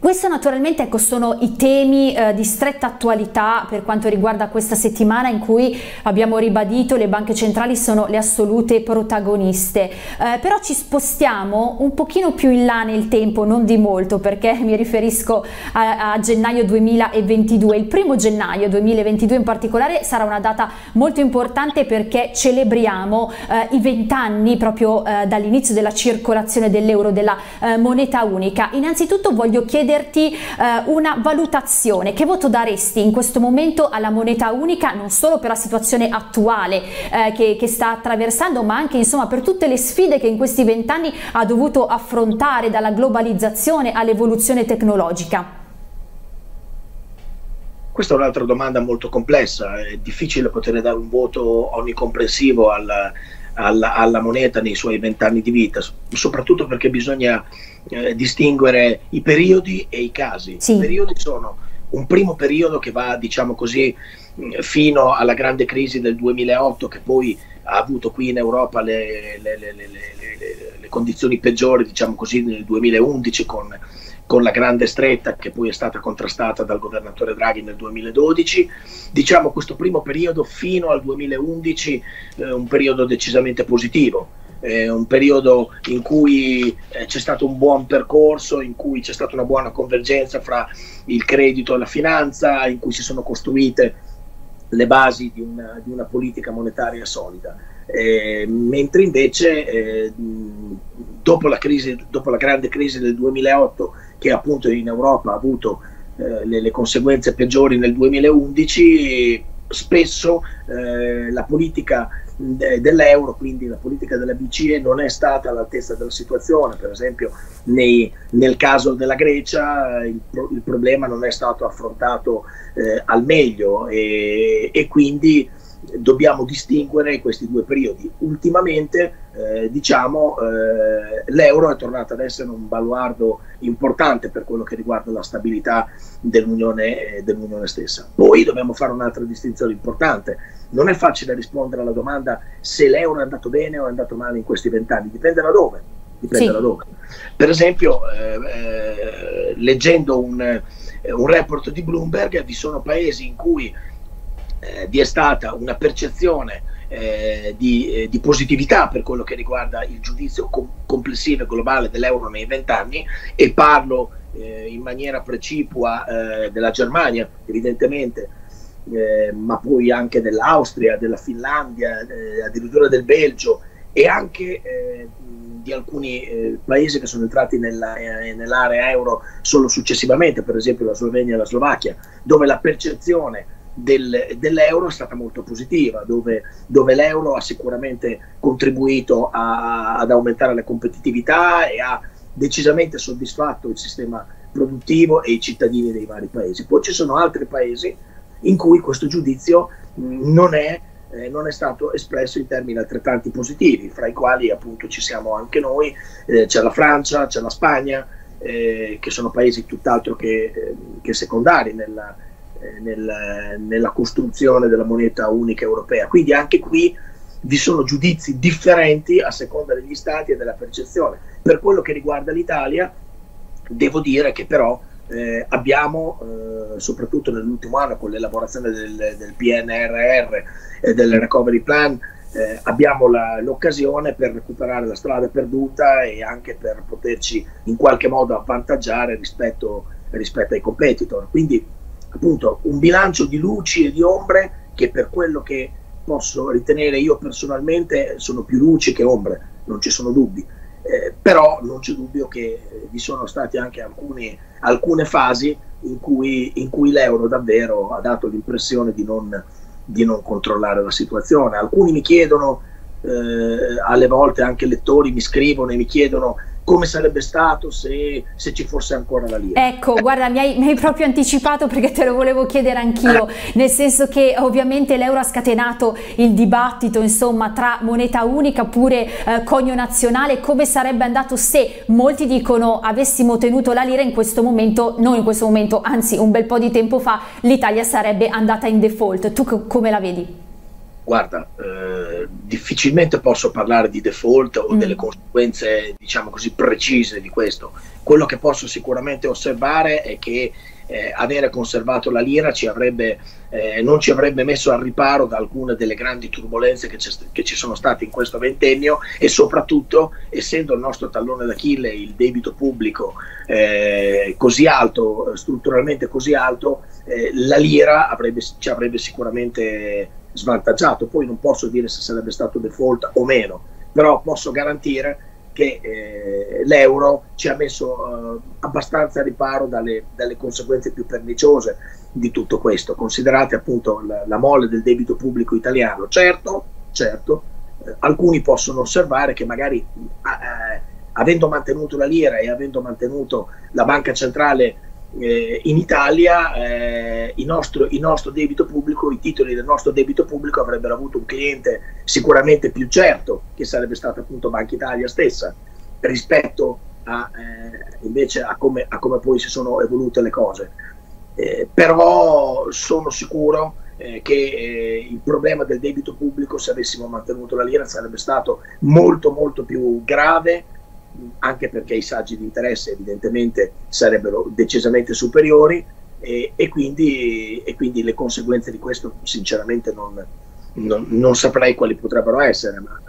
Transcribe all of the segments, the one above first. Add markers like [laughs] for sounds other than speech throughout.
Questo naturalmente ecco, sono i temi eh, di stretta attualità per quanto riguarda questa settimana in cui abbiamo ribadito le banche centrali sono le assolute protagoniste, eh, però ci spostiamo un pochino più in là nel tempo, non di molto perché [laughs] mi riferisco a, a gennaio 2022, il primo gennaio 2022 in particolare sarà una data molto importante perché celebriamo eh, i vent'anni proprio eh, dall'inizio della circolazione dell'euro, della eh, moneta unica. Innanzitutto voglio chiedere chiederti eh, una valutazione. Che voto daresti in questo momento alla moneta unica, non solo per la situazione attuale eh, che, che, sta attraversando, ma anche insomma per tutte le sfide che in questi vent'anni ha dovuto affrontare dalla globalizzazione all'evoluzione tecnologica? Questa è un'altra domanda molto complessa, è difficile poter dare un voto onnicomprensivo alla, alla, alla moneta nei suoi vent'anni di vita, soprattutto perché bisogna eh, distinguere i periodi e i casi. Sì. I periodi sono un primo periodo che va, diciamo così, fino alla grande crisi del 2008 che poi ha avuto qui in Europa le, le, le, le condizioni peggiori, diciamo così, nel 2011 con con la grande stretta che poi è stata contrastata dal governatore Draghi nel 2012. Diciamo questo primo periodo fino al 2011 eh, un periodo decisamente positivo, eh, un periodo in cui eh, c'è stato un buon percorso, in cui c'è stata una buona convergenza fra il credito e la finanza, in cui si sono costruite le basi di una, di una politica monetaria solida. Eh, mentre invece eh, dopo, la crisi, dopo la grande crisi del 2008 che appunto in Europa ha avuto eh, le, le, conseguenze peggiori nel 2011, spesso eh, la politica dell'euro, quindi la politica della BCE non è stata all'altezza della situazione, per esempio nei, nel caso della Grecia il, il, problema non è stato affrontato eh, al meglio e, e quindi dobbiamo distinguere questi due periodi. Ultimamente, eh, diciamo, eh, l'euro è tornato ad essere un baluardo importante per quello che riguarda la stabilità dell'Unione, eh, dell'Unione stessa. Poi dobbiamo fare un'altra distinzione importante. Non è facile rispondere alla domanda se l'euro è andato bene o è andato male in questi vent'anni, dipende da dove. Dipende sì. da dove. Per esempio, eh, eh, leggendo un, un report di Bloomberg, vi sono paesi in cui eh, vi è stata una percezione eh, di, eh, di, positività per quello che riguarda il giudizio com- complessivo e globale dell'euro nei vent'anni e parlo eh, in maniera precipua eh, della Germania, evidentemente, eh, ma poi anche dell'Austria, della Finlandia, addirittura del Belgio e anche di alcuni paesi che sono entrati nella, nell'area euro solo successivamente, per esempio la Slovenia e la Slovacchia, dove la percezione del, dell'euro è stata molto positiva, dove, dove l'euro ha sicuramente contribuito a, ad aumentare la competitività e ha decisamente soddisfatto il sistema produttivo e i cittadini dei vari paesi. Poi ci sono altri paesi in cui questo giudizio non è, eh, non è stato espresso in termini altrettanti positivi, fra i quali appunto ci siamo anche noi, eh, c'è la Francia, c'è la Spagna, eh, che sono paesi tutt'altro che, eh, che secondari nella, nel, nella costruzione della moneta unica europea. Quindi anche qui vi sono giudizi differenti a seconda degli stati e della percezione. Per quello che riguarda l'Italia, devo dire che però eh, abbiamo, eh, soprattutto nell'ultimo anno con l'elaborazione del, del PNRR e del Recovery Plan, eh, abbiamo la, l'occasione per recuperare la strada perduta e anche per poterci in qualche modo avvantaggiare rispetto, rispetto ai competitor. Quindi appunto un bilancio di luci e di ombre che per quello che posso ritenere io personalmente sono più luci che ombre, non ci sono dubbi. Eh, però non c'è dubbio che vi sono state anche alcune, alcune fasi in cui, in cui, l'euro davvero ha dato l'impressione di non, di non controllare la situazione. Alcuni mi chiedono, eh, alle volte anche lettori mi scrivono e mi chiedono come sarebbe stato se, se, ci fosse ancora la lira. Ecco, guarda, mi hai, mi hai, proprio anticipato perché te lo volevo chiedere anch'io, [laughs] nel senso che ovviamente l'euro ha scatenato il dibattito, insomma, tra moneta unica oppure eh, conio nazionale, come sarebbe andato se molti dicono avessimo tenuto la lira in questo momento, non in questo momento, anzi un bel po' di tempo fa, l'Italia sarebbe andata in default. Tu come la vedi? Guarda, eh, difficilmente posso parlare di default o mm. delle conseguenze, diciamo così, precise di questo. Quello che posso sicuramente osservare è che eh, avere conservato la lira ci avrebbe, eh, non ci avrebbe messo al riparo da alcune delle grandi turbulenze che, che, ci sono state in questo ventennio e soprattutto, essendo il nostro tallone d'Achille il debito pubblico eh, così alto, strutturalmente così alto, eh, la lira avrebbe, ci avrebbe sicuramente svantaggiato. Poi non posso dire se sarebbe stato default o meno, però posso garantire che eh, l'euro ci ha messo eh, abbastanza riparo dalle, dalle, conseguenze più perniciose di tutto questo. Considerate appunto la, la mole del debito pubblico italiano. Certo, certo, eh, alcuni possono osservare che magari eh, avendo mantenuto la lira e avendo mantenuto la banca centrale eh, in Italia eh, il, nostro, il, nostro, debito pubblico, i titoli del nostro debito pubblico avrebbero avuto un cliente sicuramente più certo, che sarebbe stata appunto Banca Italia stessa, rispetto a, eh, invece a come, a come, poi si sono evolute le cose. Eh, però sono sicuro eh, che eh, il problema del debito pubblico, se avessimo mantenuto la lira, sarebbe stato molto molto più grave anche perché i saggi di interesse evidentemente sarebbero decisamente superiori e, e, quindi, e quindi, le conseguenze di questo sinceramente non, non, non saprei quali potrebbero essere, ma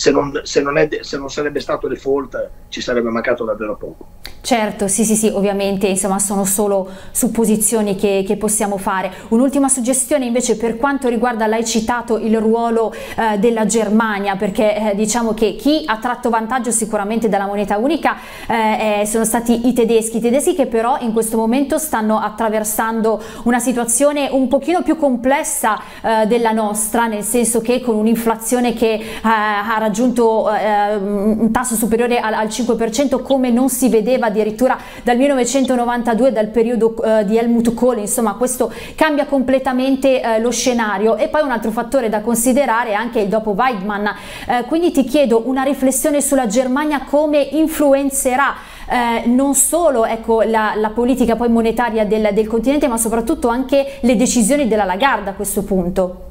se non, se, non è, se non, sarebbe stato default ci sarebbe mancato davvero poco. Certo, sì, sì, sì, ovviamente insomma sono solo supposizioni che, che possiamo fare. Un'ultima suggestione invece per quanto riguarda, l'hai citato, il ruolo eh, della Germania, perché eh, diciamo che chi ha tratto vantaggio sicuramente dalla moneta unica eh, sono stati i tedeschi, i tedeschi che però in questo momento stanno attraversando una situazione un pochino più complessa eh, della nostra, nel senso che con un'inflazione che eh, ha raggiunto eh, un tasso superiore al, al 5% come non si vedeva addirittura dal 1992 dal periodo eh, di Helmut Kohl. Insomma questo cambia completamente eh, lo scenario. E poi un altro fattore da considerare è anche il dopo Weidmann. Eh, quindi ti chiedo una riflessione sulla Germania come influenzerà eh, non solo ecco, la, la, politica poi monetaria del, del continente ma soprattutto anche le decisioni della Lagarde a questo punto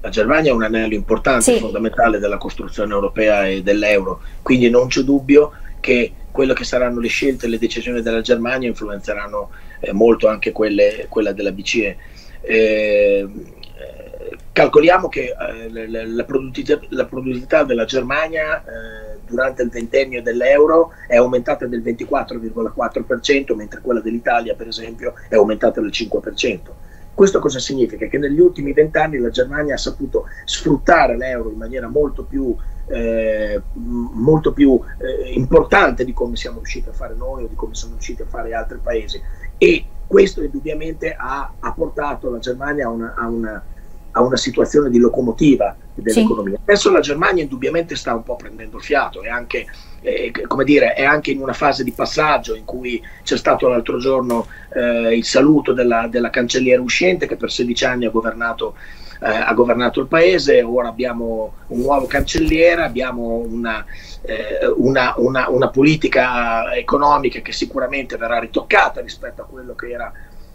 la Germania è un anello importante, sì. fondamentale della costruzione europea e dell'euro, quindi non c'è dubbio che quello che saranno le scelte e le decisioni della Germania influenzeranno eh, molto anche quelle, quella della BCE. Eh, calcoliamo che eh, la, la, produttività, la, produttività, della Germania eh, durante il ventennio dell'euro è aumentata del 24,4%, mentre quella dell'Italia, per esempio, è aumentata del 5%. Questo cosa significa? Che negli ultimi vent'anni la Germania ha saputo sfruttare l'euro in maniera molto più, eh, molto più eh, importante di come siamo riusciti a fare noi o di come sono riusciti a fare altri paesi e questo indubbiamente ha, ha portato la Germania a una, a una a una situazione di locomotiva dell'economia. Sì. Adesso la Germania indubbiamente sta un po' prendendo fiato, è anche, eh, come dire, è anche in una fase di passaggio in cui c'è stato l'altro giorno eh, il saluto della, della, cancelliera uscente che per 16 anni ha governato, eh, ha governato il paese, ora abbiamo un nuovo cancelliere, abbiamo una, eh, una, una, una politica economica che sicuramente verrà ritoccata rispetto a quello che era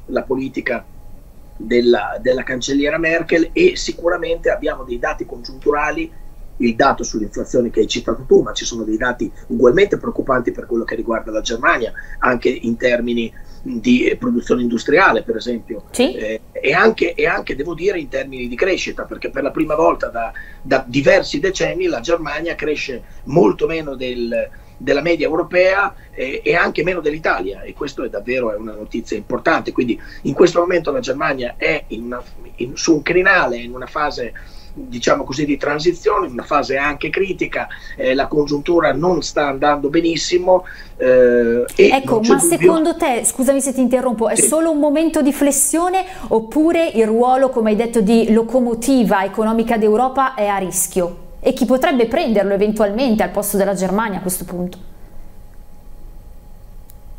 la politica della, della cancelliera Merkel e sicuramente abbiamo dei dati congiunturali il dato sull'inflazione che hai citato tu, ma ci sono dei dati ugualmente preoccupanti per quello che riguarda la Germania, anche in termini di produzione industriale, per esempio, sì. eh, e, anche, e, anche, devo dire, in termini di crescita, perché per la prima volta da, da diversi decenni la Germania cresce molto meno del, della media europea e, e anche meno dell'Italia e questo è davvero è una notizia importante. Quindi in questo momento la Germania è una, in, su un crinale, in una fase diciamo così di transizione, una fase anche critica, eh, la congiuntura non sta andando benissimo. Eh, ecco, ma secondo te, scusami se ti interrompo, è sì. solo un momento di flessione oppure il ruolo, come hai detto, di locomotiva economica d'Europa è a rischio? E chi potrebbe prenderlo eventualmente al posto della Germania a questo punto?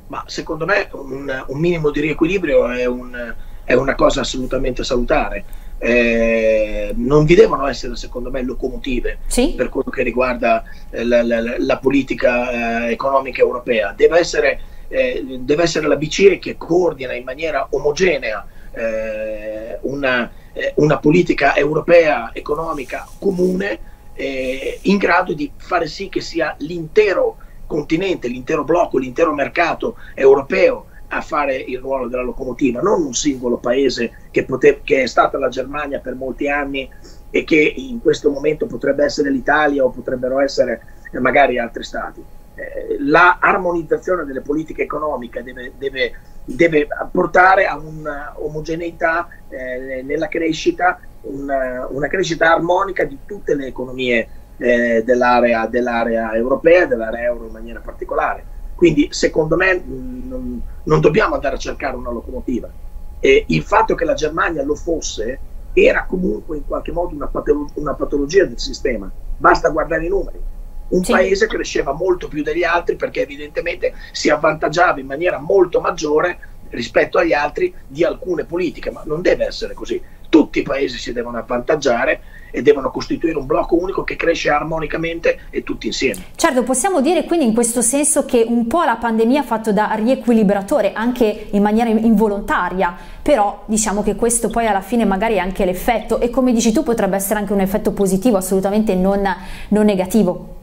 Ma secondo me un, un minimo di riequilibrio è, un, è, una cosa assolutamente salutare. Eh, non vi devono essere, secondo me, locomotive sì? per quello che riguarda eh, la, la, la politica eh, economica europea. Deve essere, eh, deve essere, la BCE che coordina in maniera omogenea eh, una una politica europea economica comune eh, in grado di fare sì che sia l'intero continente, l'intero blocco, l'intero mercato europeo a fare il ruolo della locomotiva, non un singolo paese che, pote- che è stata la Germania per molti anni e che in questo momento potrebbe essere l'Italia o potrebbero essere eh, magari altri stati. Eh, la armonizzazione delle politiche economiche deve, deve, deve portare a un'omogeneità eh, nella crescita, una, una, crescita armonica di tutte le economie eh, dell'area, dell'area europea, dell'area euro in maniera particolare. Quindi secondo me mh, non, non, dobbiamo andare a cercare una locomotiva. E il fatto che la Germania lo fosse era comunque in qualche modo una, patolo- una patologia del sistema. Basta guardare i numeri. Un sì. paese cresceva molto più degli altri perché evidentemente si avvantaggiava in maniera molto maggiore rispetto agli altri di alcune politiche, ma non deve essere così. Tutti i paesi si devono avvantaggiare e devono costituire un blocco unico che cresce armonicamente e tutti insieme. Certo, possiamo dire quindi in questo senso che un po' la pandemia ha fatto da riequilibratore anche in maniera involontaria, però diciamo che questo poi alla fine magari è anche l'effetto e come dici tu potrebbe essere anche un effetto positivo, assolutamente non, non negativo.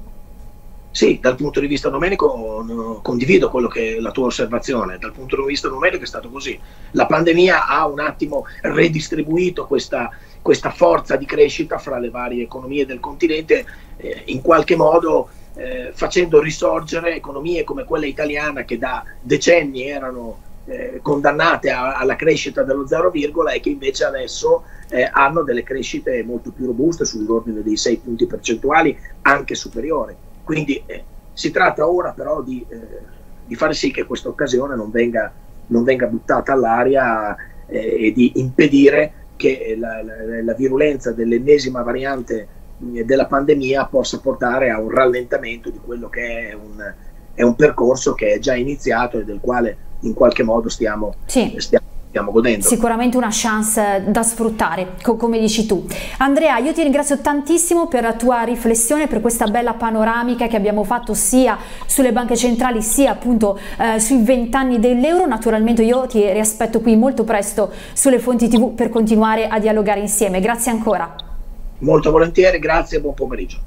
Sì, dal punto di vista numerico no, condivido quello che è la tua osservazione, dal punto di vista numerico è stato così. La pandemia ha un attimo redistribuito questa, questa forza di crescita fra le varie economie del continente, eh, in qualche modo eh, facendo risorgere economie come quella italiana che da decenni erano eh, condannate a, alla crescita dello zero virgola e che invece adesso eh, hanno delle crescite molto più robuste sull'ordine dei 6 punti percentuali, anche superiori. Quindi eh, si tratta ora però di, eh, di, fare sì che questa occasione non venga, non venga buttata all'aria eh, e di impedire che la, la, la virulenza dell'ennesima variante eh, della pandemia possa portare a un rallentamento di quello che è un, è un percorso che è già iniziato e del quale in qualche modo stiamo, sì. stiamo stiamo godendo. Sicuramente una chance da sfruttare, co come dici tu. Andrea, io ti ringrazio tantissimo per la tua riflessione, per questa bella panoramica che abbiamo fatto sia sulle banche centrali sia appunto eh, sui vent'anni dell'euro. Naturalmente io ti riaspetto qui molto presto sulle fonti tv per continuare a dialogare insieme. Grazie ancora. Molto volentieri, grazie e buon pomeriggio.